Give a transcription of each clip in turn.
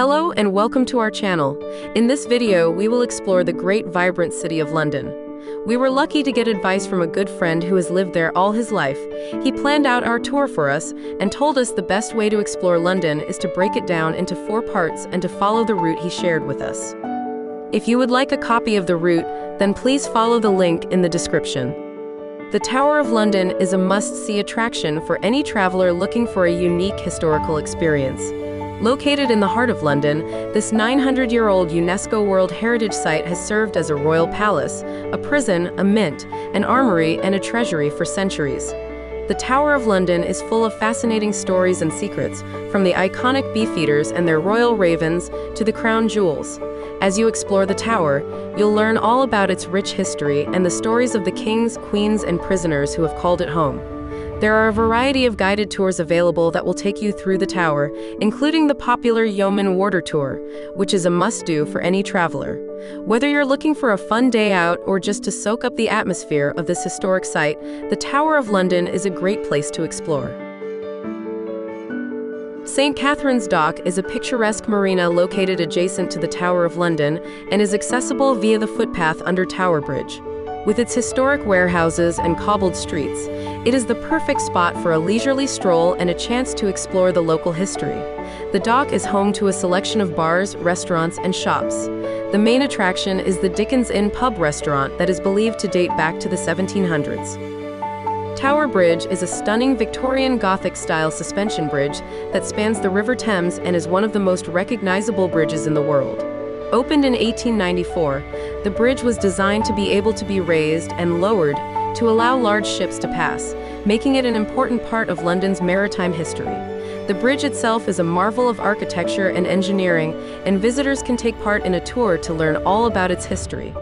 Hello and welcome to our channel. In this video, we will explore the great vibrant city of London. We were lucky to get advice from a good friend who has lived there all his life. He planned out our tour for us and told us the best way to explore London is to break it down into four parts and to follow the route he shared with us. If you would like a copy of the route, then please follow the link in the description. The Tower of London is a must-see attraction for any traveler looking for a unique historical experience. Located in the heart of London, this 900-year-old UNESCO World Heritage Site has served as a royal palace, a prison, a mint, an armory, and a treasury for centuries. The Tower of London is full of fascinating stories and secrets, from the iconic beefeaters and their royal ravens to the crown jewels. As you explore the tower, you'll learn all about its rich history and the stories of the kings, queens, and prisoners who have called it home. There are a variety of guided tours available that will take you through the tower, including the popular Yeoman Warder Tour, which is a must-do for any traveler. Whether you're looking for a fun day out or just to soak up the atmosphere of this historic site, the Tower of London is a great place to explore. St. Katharine's Dock is a picturesque marina located adjacent to the Tower of London and is accessible via the footpath under Tower Bridge. With its historic warehouses and cobbled streets, it is the perfect spot for a leisurely stroll and a chance to explore the local history. The dock is home to a selection of bars, restaurants, and shops. The main attraction is the Dickens Inn pub restaurant that is believed to date back to the 1700s. Tower Bridge is a stunning Victorian Gothic-style suspension bridge that spans the River Thames and is one of the most recognizable bridges in the world. Opened in 1894, the bridge was designed to be able to be raised and lowered to allow large ships to pass, making it an important part of London's maritime history. The bridge itself is a marvel of architecture and engineering, and visitors can take part in a tour to learn all about its history.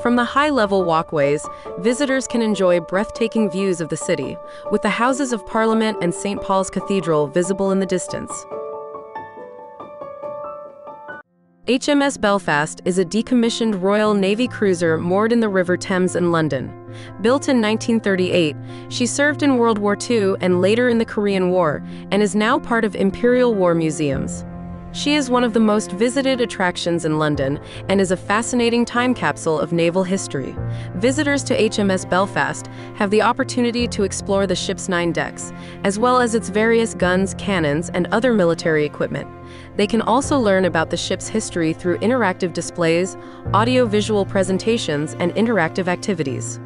From the high-level walkways, visitors can enjoy breathtaking views of the city, with the Houses of Parliament and St. Paul's Cathedral visible in the distance. HMS Belfast is a decommissioned Royal Navy cruiser moored in the River Thames in London. Built in 1938, she served in World War II and later in the Korean War, and is now part of Imperial War Museums. She is one of the most visited attractions in London and is a fascinating time capsule of naval history. Visitors to HMS Belfast have the opportunity to explore the ship's nine decks, as well as its various guns, cannons, and other military equipment. They can also learn about the ship's history through interactive displays, audio-visual presentations, and interactive activities.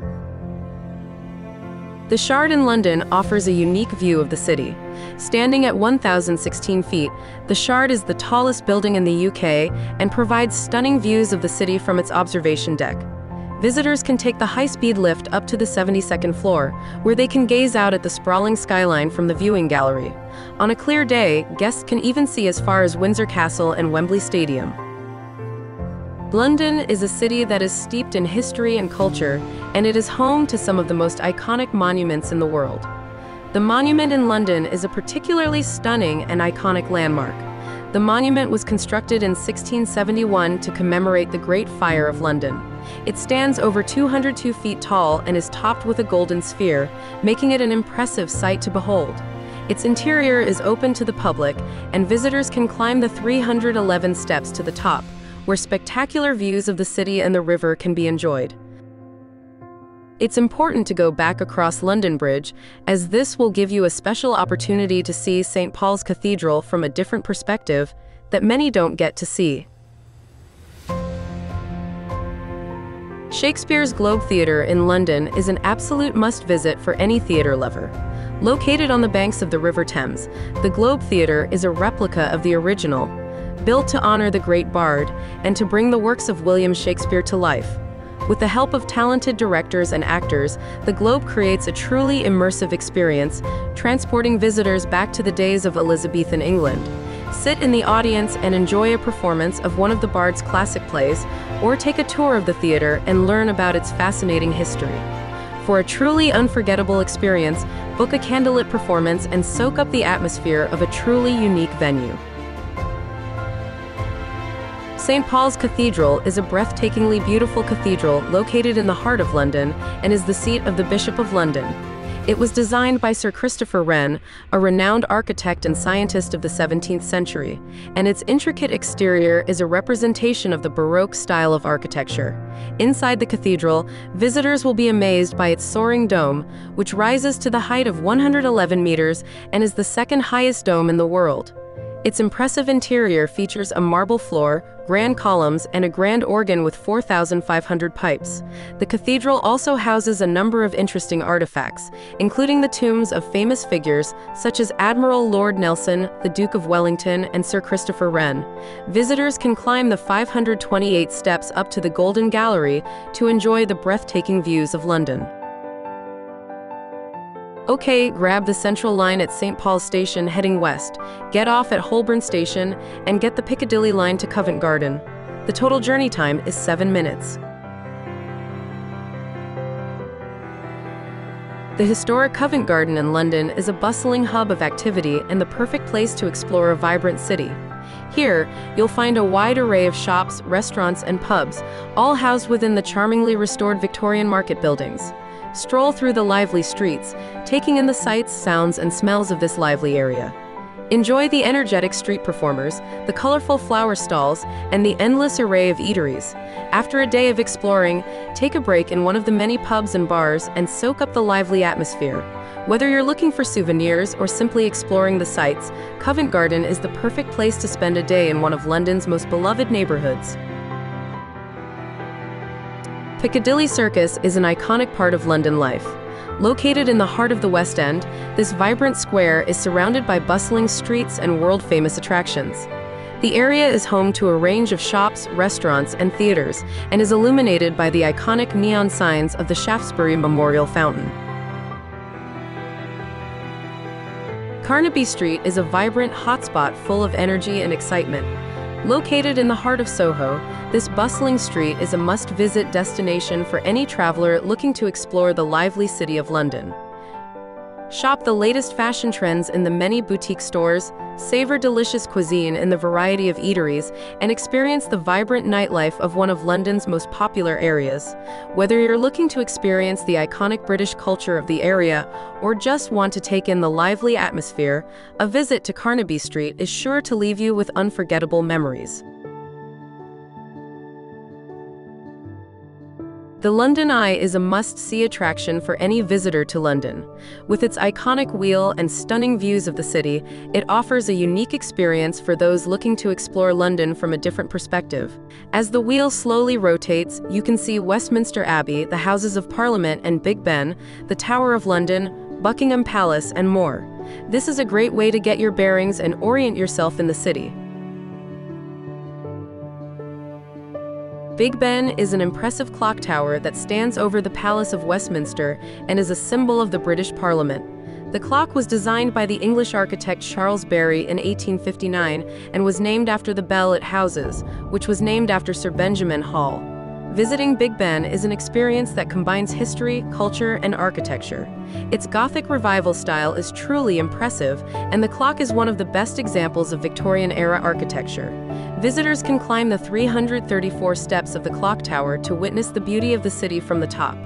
The Shard in London offers a unique view of the city. Standing at 1,016 feet, the Shard is the tallest building in the UK and provides stunning views of the city from its observation deck. Visitors can take the high-speed lift up to the 72nd floor, where they can gaze out at the sprawling skyline from the viewing gallery. On a clear day, guests can even see as far as Windsor Castle and Wembley Stadium. London is a city that is steeped in history and culture, and it is home to some of the most iconic monuments in the world. The monument in London is a particularly stunning and iconic landmark. The monument was constructed in 1671 to commemorate the Great Fire of London. It stands over 202 feet tall and is topped with a golden sphere, making it an impressive sight to behold. Its interior is open to the public, and visitors can climb the 311 steps to the top, where spectacular views of the city and the river can be enjoyed. It's important to go back across London Bridge, as this will give you a special opportunity to see St. Paul's Cathedral from a different perspective that many don't get to see. Shakespeare's Globe Theatre in London is an absolute must-visit for any theatre lover. Located on the banks of the River Thames, the Globe Theatre is a replica of the original, built to honor the great bard and to bring the works of William Shakespeare to life. With the help of talented directors and actors, the Globe creates a truly immersive experience, transporting visitors back to the days of Elizabethan England. Sit in the audience and enjoy a performance of one of the Bard's classic plays, or take a tour of the theater and learn about its fascinating history. For a truly unforgettable experience, book a candlelit performance and soak up the atmosphere of a truly unique venue. St. Paul's Cathedral is a breathtakingly beautiful cathedral located in the heart of London and is the seat of the Bishop of London. It was designed by Sir Christopher Wren, a renowned architect and scientist of the 17th century, and its intricate exterior is a representation of the Baroque style of architecture. Inside the cathedral, visitors will be amazed by its soaring dome, which rises to the height of 111 meters and is the second highest dome in the world. Its impressive interior features a marble floor, grand columns, and a grand organ with 4,500 pipes. The cathedral also houses a number of interesting artifacts, including the tombs of famous figures such as Admiral Lord Nelson, the Duke of Wellington, and Sir Christopher Wren. Visitors can climb the 528 steps up to the Golden Gallery to enjoy the breathtaking views of London. Okay, grab the Central Line at St. Paul's Station heading west, get off at Holborn Station, and get the Piccadilly Line to Covent Garden. The total journey time is 7 minutes. The historic Covent Garden in London is a bustling hub of activity and the perfect place to explore a vibrant city. Here, you'll find a wide array of shops, restaurants, and pubs, all housed within the charmingly restored Victorian market buildings. Stroll through the lively streets, taking in the sights, sounds, and smells of this lively area. Enjoy the energetic street performers, the colorful flower stalls, and the endless array of eateries. After a day of exploring, take a break in one of the many pubs and bars and soak up the lively atmosphere. Whether you're looking for souvenirs or simply exploring the sights, Covent Garden is the perfect place to spend a day in one of London's most beloved neighborhoods. Piccadilly Circus is an iconic part of London life. Located in the heart of the West End, this vibrant square is surrounded by bustling streets and world-famous attractions. The area is home to a range of shops, restaurants, and theaters, and is illuminated by the iconic neon signs of the Shaftesbury Memorial Fountain. Carnaby Street is a vibrant hotspot full of energy and excitement. Located in the heart of Soho, this bustling street is a must-visit destination for any traveler looking to explore the lively city of London. Shop the latest fashion trends in the many boutique stores, savor delicious cuisine in the variety of eateries, and experience the vibrant nightlife of one of London's most popular areas. Whether you're looking to experience the iconic British culture of the area or just want to take in the lively atmosphere, a visit to Carnaby Street is sure to leave you with unforgettable memories. The London Eye is a must-see attraction for any visitor to London. With its iconic wheel and stunning views of the city, it offers a unique experience for those looking to explore London from a different perspective. As the wheel slowly rotates, you can see Westminster Abbey, the Houses of Parliament and Big Ben, the Tower of London, Buckingham Palace, and more. This is a great way to get your bearings and orient yourself in the city. Big Ben is an impressive clock tower that stands over the Palace of Westminster and is a symbol of the British Parliament. The clock was designed by the English architect Charles Barry in 1859 and was named after the bell it houses, which was named after Sir Benjamin Hall. Visiting Big Ben is an experience that combines history, culture, and architecture. Its Gothic revival style is truly impressive, and the clock is one of the best examples of Victorian-era architecture. Visitors can climb the 334 steps of the clock tower to witness the beauty of the city from the top.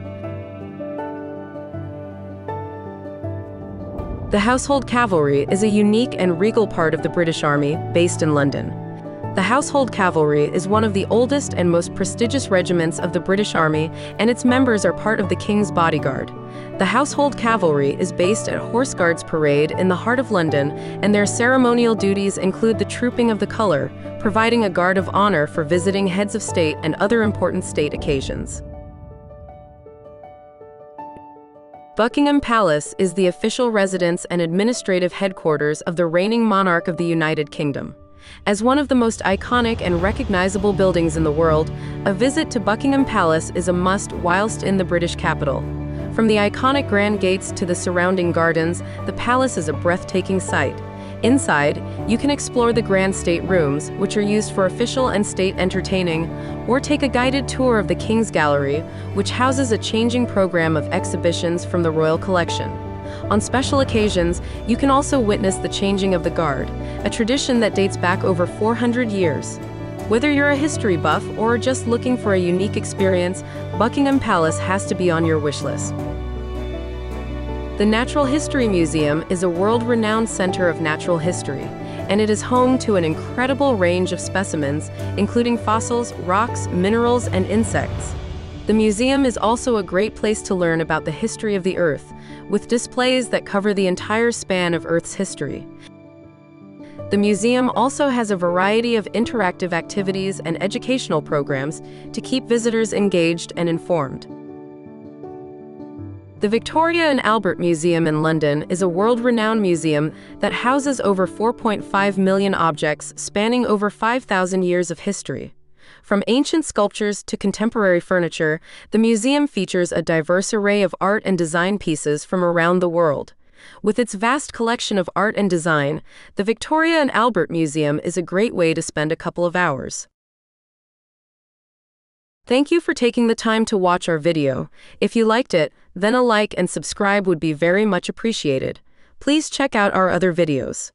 The Household Cavalry is a unique and regal part of the British Army, based in London. The Household Cavalry is one of the oldest and most prestigious regiments of the British Army, and its members are part of the King's Bodyguard. The Household Cavalry is based at Horse Guards Parade in the heart of London, and their ceremonial duties include the Trooping of the Colour, providing a guard of honour for visiting heads of state and other important state occasions. Buckingham Palace is the official residence and administrative headquarters of the reigning monarch of the United Kingdom. As one of the most iconic and recognizable buildings in the world, a visit to Buckingham Palace is a must whilst in the British capital. From the iconic grand gates to the surrounding gardens, the palace is a breathtaking sight. Inside, you can explore the grand state rooms, which are used for official and state entertaining, or take a guided tour of the King's Gallery, which houses a changing program of exhibitions from the royal collection. On special occasions, you can also witness the changing of the guard, a tradition that dates back over 400 years. Whether you're a history buff or just looking for a unique experience, Buckingham Palace has to be on your wish list. The Natural History Museum is a world-renowned center of natural history, and it is home to an incredible range of specimens, including fossils, rocks, minerals, and insects. The museum is also a great place to learn about the history of the Earth, with displays that cover the entire span of Earth's history. The museum also has a variety of interactive activities and educational programs to keep visitors engaged and informed. The Victoria and Albert Museum in London is a world-renowned museum that houses over 4.5 million objects spanning over 5,000 years of history. From ancient sculptures to contemporary furniture, the museum features a diverse array of art and design pieces from around the world. With its vast collection of art and design, the Victoria and Albert Museum is a great way to spend a couple of hours. Thank you for taking the time to watch our video. If you liked it, then a like and subscribe would be very much appreciated. Please check out our other videos.